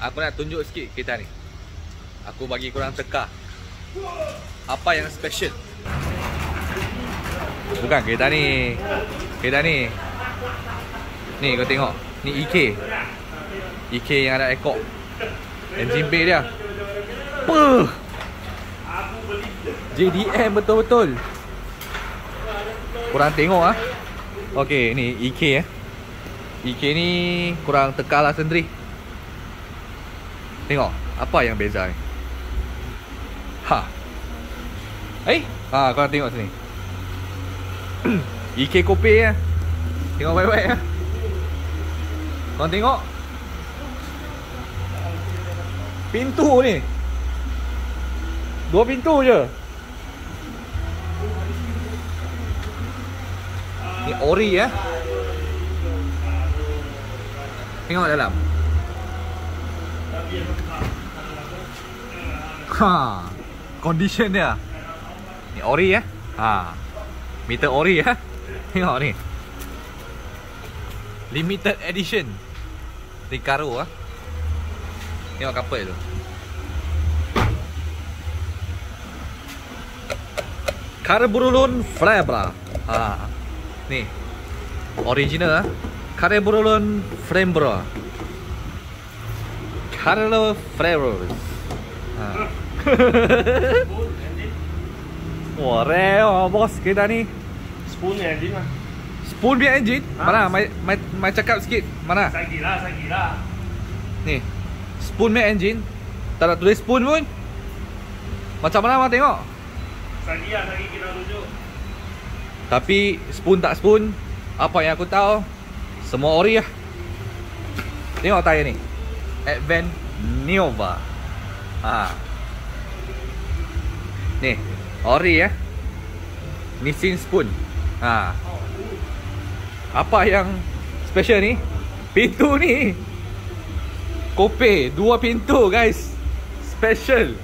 Aku nak tunjuk sikit kereta ni. Aku bagi korang teka Apa yang special? Bukan kereta ni. Kereta ni. Ni kau tengok. Ni EK EK yang ada ekor. Engine bay dia. Puh JDM betul-betul. Korang tengok ah. Okey, ni EK eh. EK ni kurang tekal lah sendiri. Tengok, apa yang beza ni? Ha. Eh? Ha, korang tengok sini. EK kopi ya. Tengok baik-baik ya. Korang tengok. Pintu ni. Dua pintu je. Ni ori ya. Tengok dalam. Ha. Condition dia. Ni ori ya. Ha. Meter ori ya. Tengok ni. Limited edition. Recaro ah. Tengok kapal tu. Carburulun Flabra. Ha. Ni. Original ah. Carburulun Flambra. Carlo Ferreros. Ha. Wah, reo bos kita ni. Spoon engine lah. Spoon punya engine. Ha? Mana? Mai mai mai cakap sikit. Mana? Saya gila, saya gila. Ni. Spoon punya engine. Tak nak tulis spoon pun. Macam mana abang tengok? Saya gila, saya gila rujuk. Tapi spoon tak spoon, apa yang aku tahu, semua ori lah. Tengok tayar ni. Advent Nova. Ha. Ni, ori ya. Nissin spoon. Ha. Apa yang special ni? Pintu ni. Kope, dua pintu guys. Special.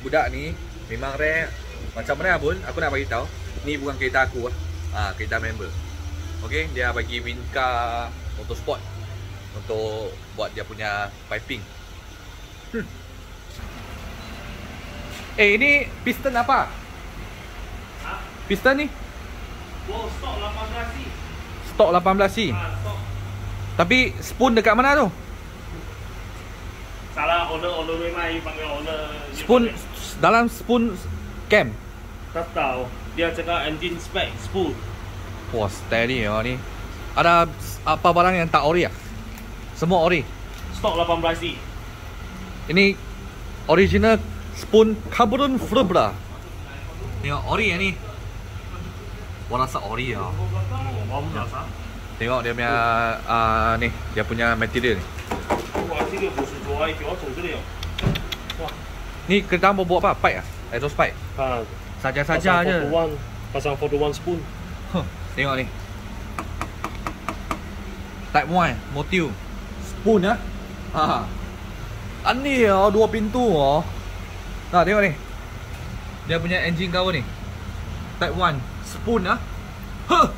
Budak ni memang rare. Macam mana pun aku nak bagi tahu, ni bukan kereta aku ah. Ha, kereta member. Okay, dia bagi Winka Motorsport untuk buat dia punya piping. Hmm. Eh, ini piston apa? Ha? Piston ni Wow, stok 18 C. stok 18C. Ha, stok. Tapi spoon dekat mana tu? Salah owner, owner memang you panggil owner. you Spoon panggil- dalam spoon cam. Tak tahu. Dia cakap engine spec spoon. Wah, steady ya ni. Ada apa barang yang tak ori ah? Semua ori. Stok 18 C. Ini original spoon carbon fiber. Tengok ori ya ni. Gua rasa ori ya. Oh. Tengok dia punya uh, ni, dia punya material ni. Wah, dia. Ni kereta mau buat apa? Pipe ah? Exhaust pipe. Ha, Saja-saja je. Pasang 41 spoon. Huh, tengok ni. Type 1 motif spoon ah. Ha. Ah, ni oh, dua pintu oh. Nah, tengok ni. Dia punya engine cover ni. Type 1 spoon ah. Huh,